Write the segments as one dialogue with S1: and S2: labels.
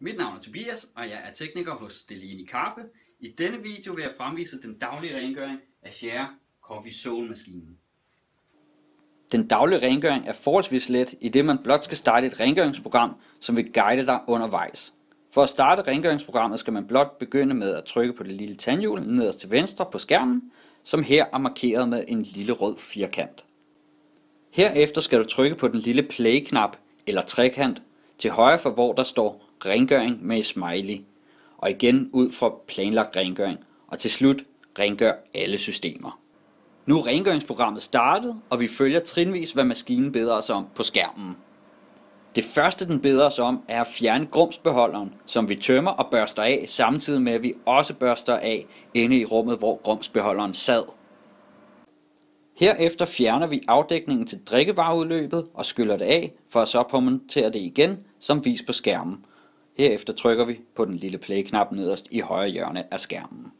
S1: Mit navn er Tobias, og jeg er tekniker hos Delini Kaffe. I denne video vil jeg fremvise den daglige rengøring af Share Coffee Soul maskinen. Den daglige rengøring er forholdsvis let, i det man blot skal starte et rengøringsprogram, som vil guide dig undervejs. For at starte rengøringsprogrammet skal man blot begynde med at trykke på det lille tandhjul nederst til venstre på skærmen, som her er markeret med en lille rød firkant. Herefter skal du trykke på den lille play-knap eller trekant til højre for hvor der står rengøring med smiley, og igen ud fra planlagt rengøring, og til slut rengør alle systemer. Nu er rengøringsprogrammet startet, og vi følger trinvis, hvad maskinen beder os om på skærmen. Det første, den beder os om, er at fjerne grumsbeholderen, som vi tømmer og børster af, samtidig med at vi også børster af inde i rummet, hvor grumsbeholderen sad. Herefter fjerner vi afdækningen til drikkevareudløbet og skyller det af, for at så påmontere det igen, som vist på skærmen. Herefter trykker vi på den lille play-knap nederst i højre hjørne af skærmen.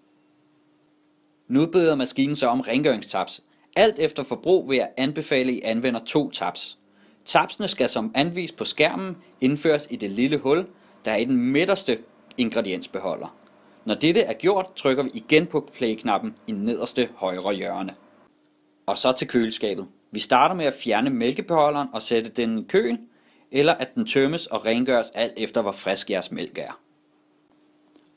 S1: Nu beder maskinen så om rengøringstabs. Alt efter forbrug vil jeg anbefale, at I anvender to tabs. Tabsene skal som anvist på skærmen indføres i det lille hul, der er i den midterste ingrediensbeholder. Når dette er gjort, trykker vi igen på play-knappen i nederste højre hjørne. Og så til køleskabet. Vi starter med at fjerne mælkebeholderen og sætte den i køl, eller at den tømmes og rengøres alt efter hvor frisk jeres mælk er.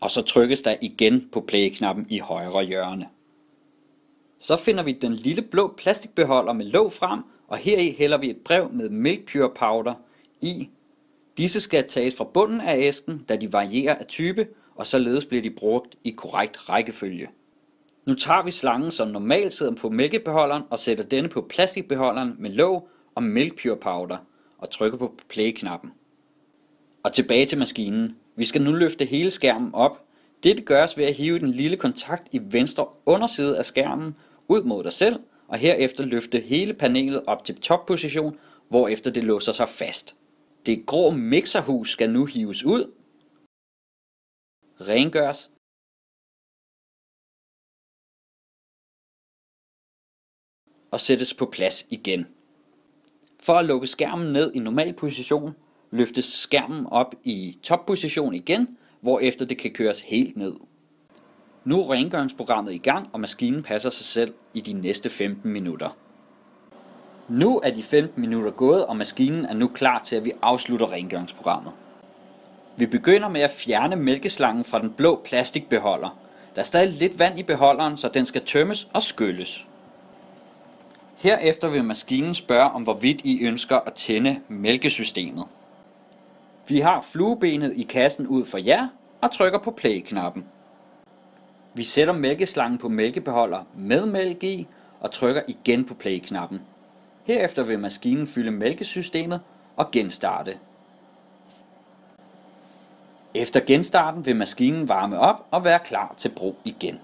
S1: Og så trykkes der igen på play-knappen i højre hjørne. Så finder vi den lille blå plastikbeholder med låg frem, og heri hælder vi et brev med Milk Pure Powder i. Disse skal tages fra bunden af æsken, da de varierer af type, og således bliver de brugt i korrekt rækkefølge. Nu tager vi slangen, som normalt sidder på mælkebeholderen, og sætter denne på plastikbeholderen med låg og Milk Pure Powder, og trykker på play-knappen. Og tilbage til maskinen. Vi skal nu løfte hele skærmen op. Dette gøres ved at hive den lille kontakt i venstre underside af skærmen ud mod dig selv, og herefter løfte hele panelet op til topposition, hvorefter det låser sig fast. Det grå mixerhus skal nu hives ud, rengøres og sættes på plads igen. For at lukke skærmen ned i normal position, løftes skærmen op i topposition igen, hvorefter det kan køres helt ned. Nu er rengøringsprogrammet i gang, og maskinen passer sig selv i de næste 15 minutter. Nu er de 15 minutter gået, og maskinen er nu klar til, at vi afslutter rengøringsprogrammet. Vi begynder med at fjerne mælkeslangen fra den blå plastikbeholder. Der er stadig lidt vand i beholderen, så den skal tømmes og skylles. Herefter vil maskinen spørge om hvorvidt I ønsker at tænde mælkesystemet. Vi har fluebenet i kassen ud for jer og trykker på play-knappen. Vi sætter mælkeslangen på mælkebeholder med mælk i og trykker igen på play-knappen. Herefter vil maskinen fylde mælkesystemet og genstarte. Efter genstarten vil maskinen varme op og være klar til brug igen.